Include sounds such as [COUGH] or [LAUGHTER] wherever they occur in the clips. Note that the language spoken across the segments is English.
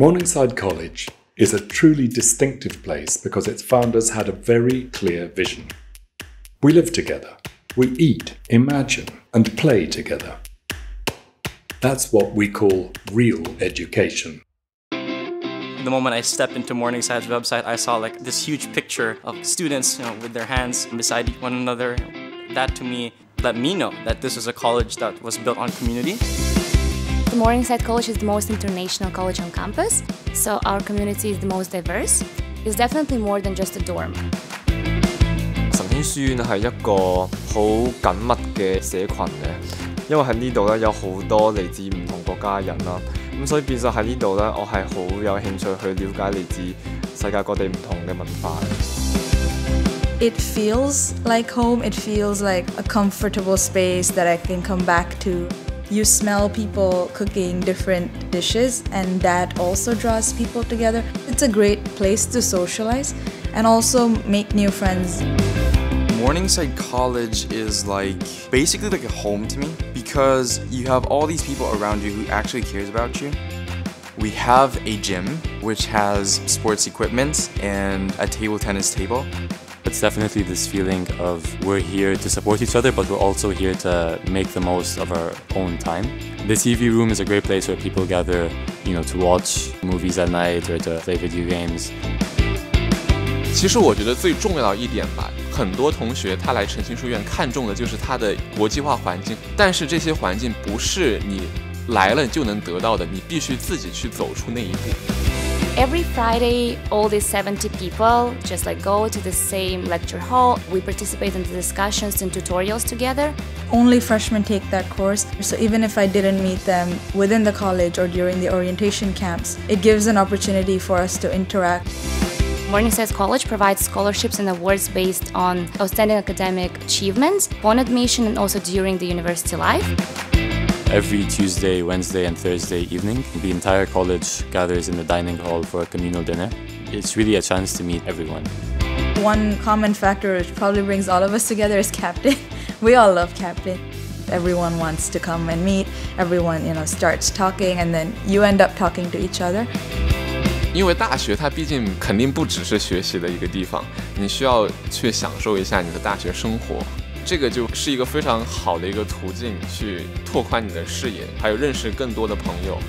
Morningside College is a truly distinctive place because its founders had a very clear vision. We live together, we eat, imagine, and play together. That's what we call real education. The moment I stepped into Morningside's website, I saw like this huge picture of students, you know, with their hands beside one another. That to me let me know that this is a college that was built on community. The Morningside College is the most international college on campus, so our community is the most diverse. It's definitely more than just a dorm. 晨興書院係一個好緊密嘅社群嘅。因為喺呢度咧有好多嚟自唔同國家嘅人啦，咁所以變相喺呢度咧，我係好有興趣去了解嚟自世界各地唔同嘅文化。It feels like home. It feels like a comfortable space that I can come back to. You smell people cooking different dishes, and that also draws people together. It's a great place to socialize and also make new friends. Morningside College is like basically like a home to me because you have all these people around you who actually cares about you. We have a gym which has sports equipment and a table tennis table. It's definitely this feeling of we're here to support each other, but we're also here to make the most of our own time. The TV room is a great place where people gather, you know, to watch movies at night or to play video games. 其实我觉得最重要的一点吧，很多同学他来诚心书院看重的就是他的国际化环境，但是这些环境不是你来了就能得到的，你必须自己去走出那一步。 Every Friday, all these 70 people just like go to the same lecture hall. We participate in the discussions and tutorials together. Only freshmen take that course, so even if I didn't meet them within the college or during the orientation camps, it gives an opportunity for us to interact. Morningside College provides scholarships and awards based on outstanding academic achievements, upon admission, and also during the university life. Every Tuesday, Wednesday, and Thursday evening, the entire college gathers in the dining hall for a communal dinner. It's really a chance to meet everyone. One common factor which probably brings all of us together is captain. [LAUGHS] We all love captain. Everyone wants to come and meet. Everyone, you know, starts talking and then you end up talking to each other. 因为大学它毕竟肯定不只是学习的一个地方，你需要去享受一下你的大学生活， 这个就是一个非常好的一个途径，去拓宽你的视野，还有认识更多的朋友。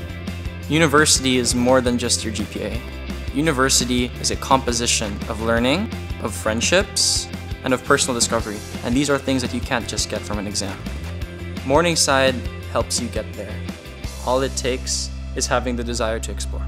University is more than just your GPA. University is a composition of learning, of friendships, and of personal discovery. And these are things that you can't just get from an exam. Morningside helps you get there. All it takes is having the desire to explore.